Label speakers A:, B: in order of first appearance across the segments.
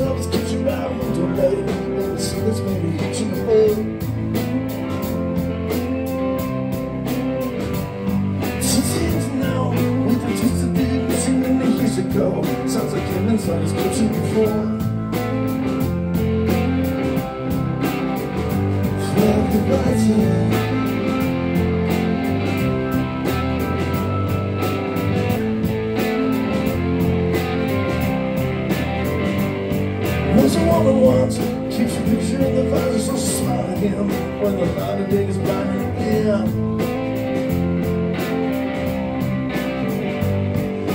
A: tell this bitch about me to late Never see this baby hitching the way Since years now, we've twisted deep Seen many years ago. Sounds like him inside his catching before Flag the rising Was a woman once Keeps a picture in the visor So smile at him When the light of day is blinding him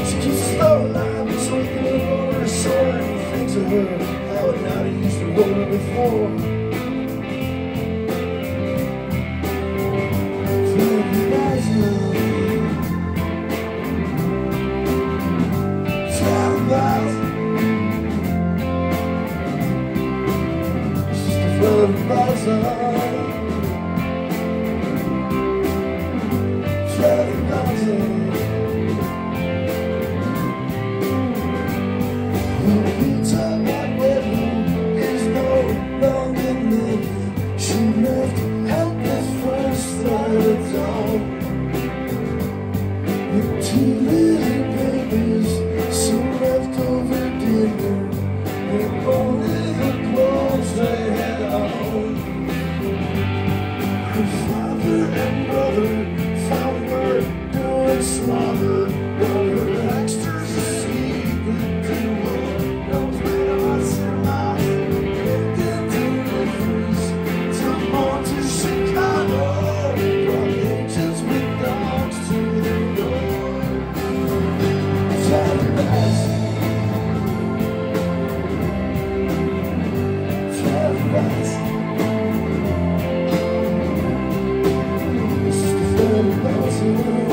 A: She keeps slow alive And sweeping over her shore And he thinks of her How at night he used to roll before Flood rising Fly